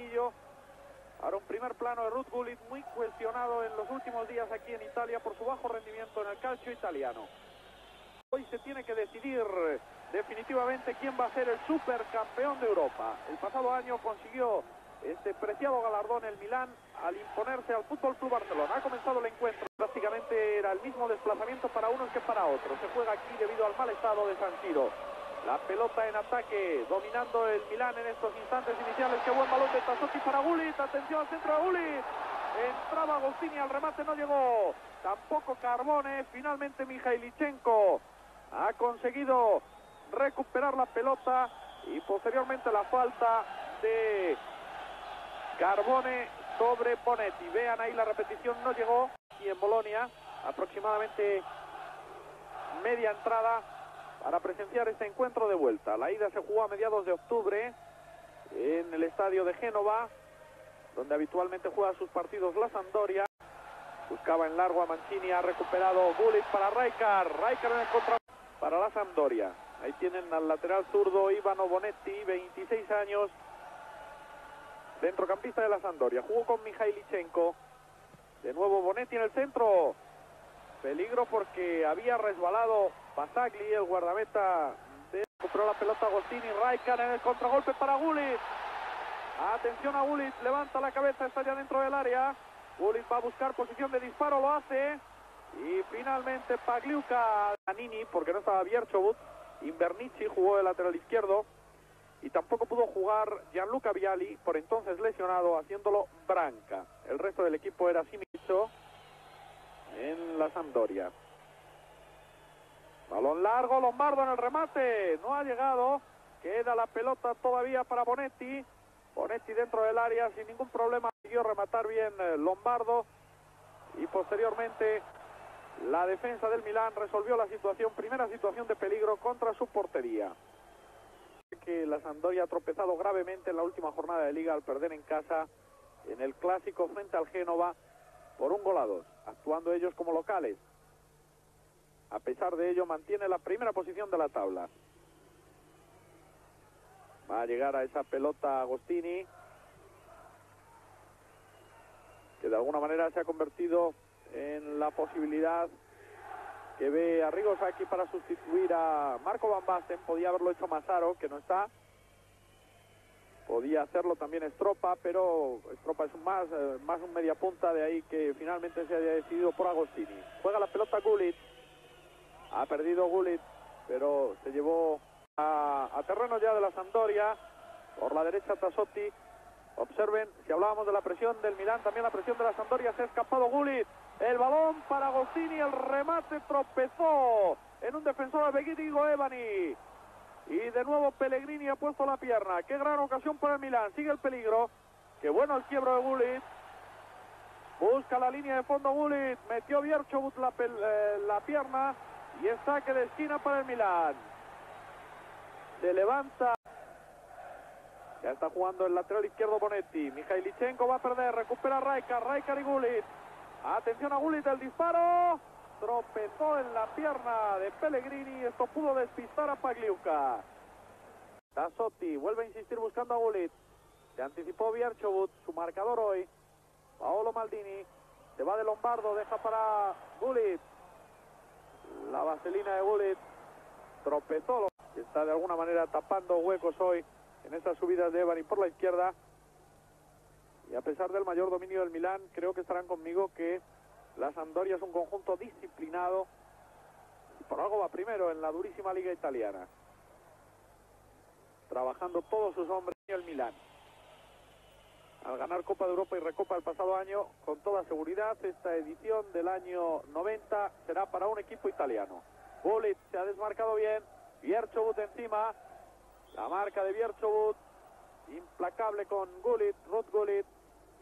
banquillo. Ahora un primer plano de Ruth Gullit muy cuestionado en los últimos días aquí en Italia por su bajo rendimiento en el calcio italiano. Hoy se tiene que decidir definitivamente quién va a ser el supercampeón de Europa. El pasado año consiguió este preciado galardón el Milán al imponerse al Fútbol Club Barcelona. Ha comenzado el encuentro, prácticamente era el mismo desplazamiento para unos que para otros. Se juega aquí debido al mal estado de San Siro. La pelota en ataque, dominando el Milán en estos instantes iniciales. Qué buen balón de Tassotti para Gullit. Atención al centro de Gullit. Entraba Agostini al remate, no llegó. Tampoco Carbone. Finalmente Mijailichenko ha conseguido recuperar la pelota y posteriormente la falta de Carbone sobre Bonetti. Vean ahí la repetición, no llegó y en Bolonia aproximadamente media entrada para presenciar este encuentro de vuelta. La ida se jugó a mediados de octubre en el estadio de Génova, donde habitualmente juega sus partidos la Sampdoria. Buscaba en largo a Mancini, ha recuperado Gullit para Raikar. Raikar en el contra para la Sampdoria. Ahí tienen al lateral zurdo Ivano Bonetti, 26 años, centrocampista de la Sampdoria. Jugó con Mijailichenko. De nuevo Bonetti en el centro. Peligro porque había resbalado Pasagli, el guardameta. De... Compró la pelota Agostini, Raikar en el contragolpe para Gullit. Atención a Gullit, levanta la cabeza, está ya dentro del área. Gullit va a buscar posición de disparo, lo hace. Y finalmente Pagliuca, Danini, porque no estaba Bierchobut. Invernici jugó de lateral izquierdo. Y tampoco pudo jugar Gianluca Viali, por entonces lesionado, haciéndolo Branca. El resto del equipo era Simicho en la Sampdoria. Balón largo, Lombardo en el remate. No ha llegado. Queda la pelota todavía para Bonetti. Bonetti dentro del área sin ningún problema. Consiguió rematar bien eh, Lombardo. Y posteriormente la defensa del Milán resolvió la situación. Primera situación de peligro contra su portería. Que la Sampdoria ha tropezado gravemente en la última jornada de liga al perder en casa en el clásico frente al Génova por un gol actuando ellos como locales. A pesar de ello, mantiene la primera posición de la tabla. Va a llegar a esa pelota Agostini, que de alguna manera se ha convertido en la posibilidad que ve a Rigosaki para sustituir a Marco Van Basten. Podía haberlo hecho Masaro, que no está. Podía hacerlo también Estropa, pero Estropa es más, eh, más un media punta, de ahí que finalmente se haya decidido por Agostini. Juega la pelota Gullit. Ha perdido Gullit, pero se llevó a, a terreno ya de la Sampdoria. Por la derecha Tassotti. Observen, si hablábamos de la presión del Milán, también la presión de la Sampdoria. Se ha escapado Gullit. El balón para Agostini, el remate tropezó en un defensor de Beguitigo Evani. Y de nuevo Pellegrini ha puesto la pierna. Qué gran ocasión para el Milán. Sigue el peligro. Qué bueno el quiebro de Gullit. Busca la línea de fondo Gullit. Metió Bierchobut la, eh, la pierna. Y es saque de esquina para el Milán. Se levanta. Ya está jugando el lateral izquierdo Bonetti. Mijailichenko va a perder. Recupera Raikar. Raikar y Gullit. Atención a Gullit el disparo. Tropezó en la pierna de Pellegrini. Esto pudo despistar a Pagliuca. Tassotti vuelve a insistir buscando a Gullit. Se anticipó Bierchobut, su marcador hoy. Paolo Maldini. Se va de Lombardo, deja para Gullit. La vaselina de Gullit tropezó. Está de alguna manera tapando huecos hoy en estas subidas de Evani por la izquierda. Y a pesar del mayor dominio del Milán, creo que estarán conmigo que la Sampdoria es un conjunto disciplinado por algo va primero en la durísima liga italiana. Trabajando todos sus hombres y el Milán. Al ganar Copa de Europa y Recopa el pasado año, con toda seguridad, esta edición del año 90 será para un equipo italiano. Gullit se ha desmarcado bien, Bierchobut encima, la marca de Bierchobut, implacable con Gullit, Ruth Gullit,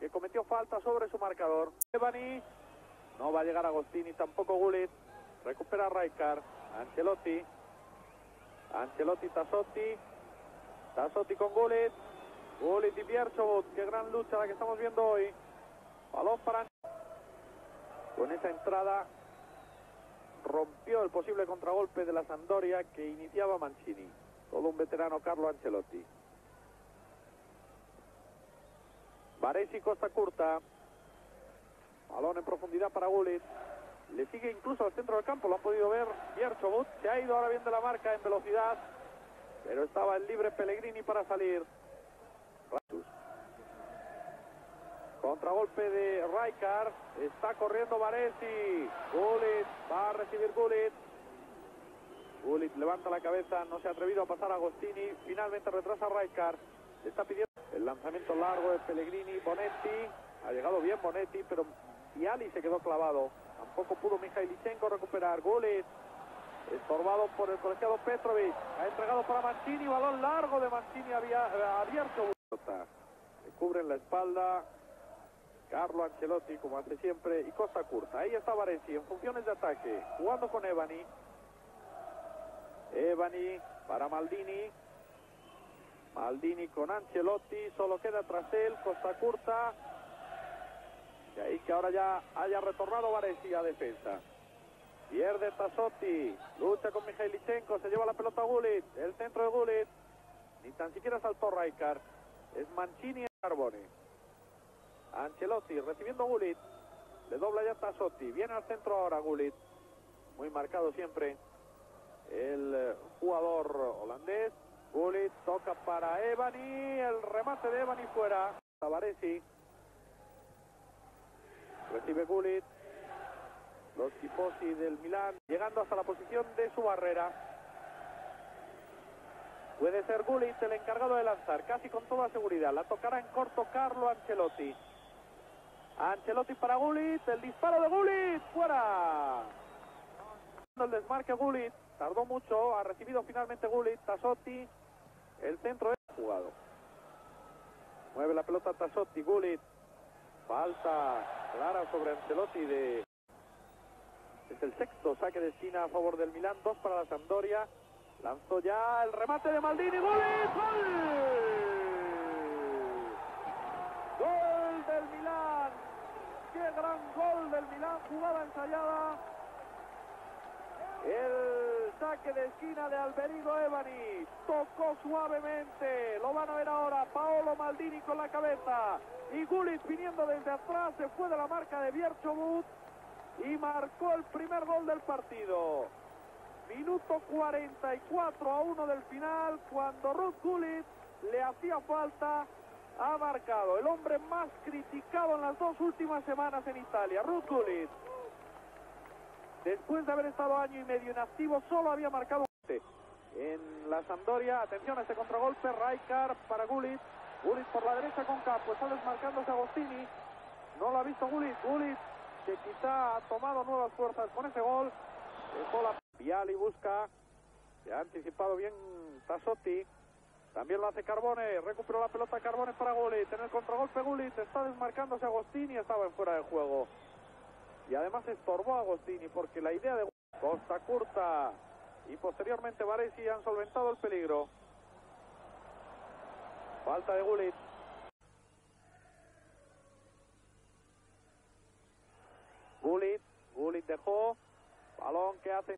que cometió falta sobre su marcador. Evani, no va a llegar Agostini, tampoco Gullit, recupera Raikar, Ancelotti, Ancelotti, Tassotti, Tassotti con Gullit, Gullit y Bierchobot, qué gran lucha la que estamos viendo hoy. Balón para con esa entrada rompió el posible contragolpe de la Sampdoria que iniciaba Mancini. Todo un veterano Carlo Ancelotti. Varesi Costa Curta. Balón en profundidad para Gullit. Le sigue incluso al centro del campo, lo han podido ver. Bierchobut se ha ido ahora bien de la marca en velocidad. Pero estaba el libre Pellegrini para salir. Contragolpe de Raikar. Está corriendo Varesi. Gullit. Va a recibir Gullit. Gullit levanta la cabeza. No se ha atrevido a pasar a Agostini. Finalmente retrasa Raikar. Está pidiendo el lanzamiento largo de Pellegrini. Bonetti. Ha llegado bien Bonetti, pero Viali se quedó clavado. Tampoco pudo Lichenko recuperar. Gullit. Estorbado por el colegiado Petrovic. Ha entregado para Mancini. Balón largo de Mancini había abierto. Le cubren la espalda. Carlo Ancelotti, como hace siempre, y Costa Curta. Ahí está Varesi en funciones de ataque, jugando con Evani. Evani para Maldini. Maldini con Ancelotti, solo queda tras él Costa Curta. Y ahí que ahora ya haya retornado Varesi a defensa. Pierde Tasotti, lucha con Lichenko, se lleva la pelota a Gullit, el centro de Gullit. Ni tan siquiera saltó Raikar. Es Mancini y Carbone. Ancelotti recibiendo Gullit. Le dobla ya Tassotti. Viene al centro ahora Gullit. Muy marcado siempre el eh, jugador holandés. Gullit toca para Evani. El remate de Evani fuera. Tavaresi. Recibe Gullit. Los tifosi del Milán llegando hasta la posición de su barrera. Puede ser Gullit el encargado de lanzar, casi con toda seguridad. La tocará en corto Carlo Ancelotti. Ancelotti para Gullit, el disparo de Gullit, fuera. El desmarque Gullit, tardó mucho, ha recibido finalmente Gullit, Tassotti, el centro es jugado. Mueve la pelota Tassotti, Gullit, falta clara sobre Ancelotti de... Es el sexto saque de esquina a favor del Milán, dos para la Sampdoria. Lanzó ya el remate de Maldini, Gullit, gol. Gol del Milán qué gran gol del Milán, jugada ensayada. El saque de esquina de Alberigo Evani. Tocó suavemente. Lo van a ver ahora. Paolo Maldini con la cabeza. Y Gullit viniendo desde atrás. Se fue de la marca de Bierchobut. Y marcó el primer gol del partido. Minuto 44 a 1 del final. Cuando Ruth Gullit le hacía falta ha marcado el hombre más criticado en las dos últimas semanas en Italia, Ruth Gullit. Después de haber estado año y medio inactivo, solo había marcado en la Sampdoria. Atención a este contragolpe, Raikar para Gullit. Gullit por la derecha con Capo, está desmarcándose Agostini. No lo ha visto Gullit. Gullit que quizá ha tomado nuevas fuerzas con ese gol. Dejó la Viali busca. Se ha anticipado bien Tassotti. También lo hace Carbone, recuperó la pelota Carbone para Gullit, en el contragolpe Gullit, está desmarcándose Agostini, estaba en fuera de juego. Y además estorbó a Agostini porque la idea de Costa Curta y posteriormente Varesi han solventado el peligro. Falta de Gullit. Gullit, Gullit dejó, balón que hace,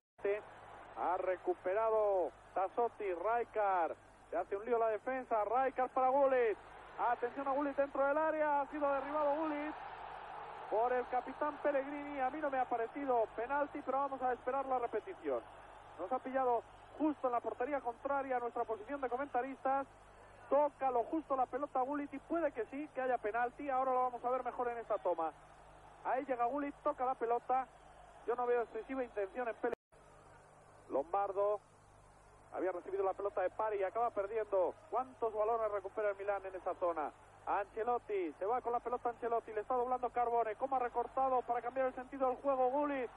ha recuperado Tassotti, Raikar, se hace un lío la defensa. Raikar para Gullit. Atención a Gullit dentro del área. Ha sido derribado Gullit por el capitán Pellegrini. A mí no me ha parecido penalti, pero vamos a esperar la repetición. Nos ha pillado justo en la portería contraria a nuestra posición de comentaristas. Toca lo justo la pelota Gullit y puede que sí, que haya penalti. Ahora lo vamos a ver mejor en esta toma. Ahí llega Gullit, toca la pelota. Yo no veo excesiva intención en Pellegrini. Lombardo había recibido la pelota de Pari y acaba perdiendo. ¿Cuántos balones recupera el Milán en esa zona? Ancelotti, se va con la pelota Ancelotti, le está doblando Carbone, ¿cómo ha recortado para cambiar el sentido del juego Gullit?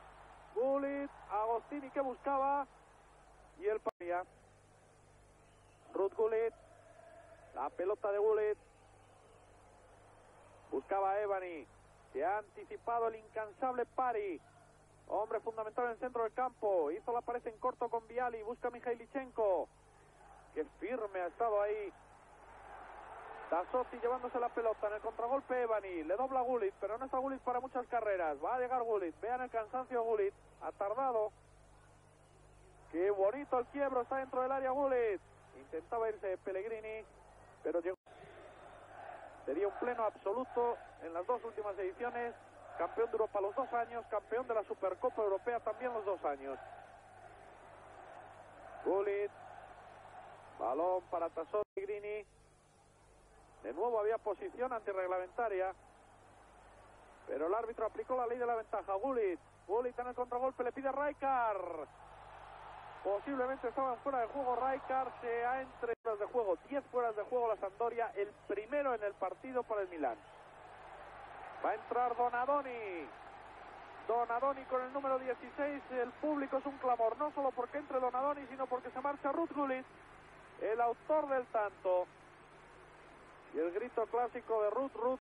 Gullit, Agostini que buscaba y el Paria. Ruth Gullit, la pelota de Gullit, buscaba a Evani, se ha anticipado el incansable Pari, Hombre fundamental en el centro del campo. Hizo la pared en corto con Viali. Busca a Lichenko. Que firme ha estado ahí. Tassotti llevándose la pelota en el contragolpe Evani. Le dobla Gullit, pero no está Gullit para muchas carreras. Va a llegar Gullit. Vean el cansancio Gullit. Ha tardado. Qué bonito el quiebro. Está dentro del área Gullit. Intentaba irse Pellegrini, pero llegó. Sería un pleno absoluto en las dos últimas ediciones. Campeón de Europa los dos años, campeón de la Supercopa Europea también los dos años. Gullit, balón para Tassotti Grini. De nuevo había posición antirreglamentaria. Pero el árbitro aplicó la ley de la ventaja. Gullit, Gullit en el contragolpe, le pide a Raikar. Posiblemente estaban fuera de juego. Raikar se ha entre fueras de juego. 10 fueras de juego la Sampdoria. El primero en el partido para el Milán. Va a entrar Donadoni. Donadoni con el número 16. El público es un clamor. No solo porque entre Donadoni, sino porque se marcha Ruth Gullit. El autor del tanto. Y el grito clásico de Ruth Ruth.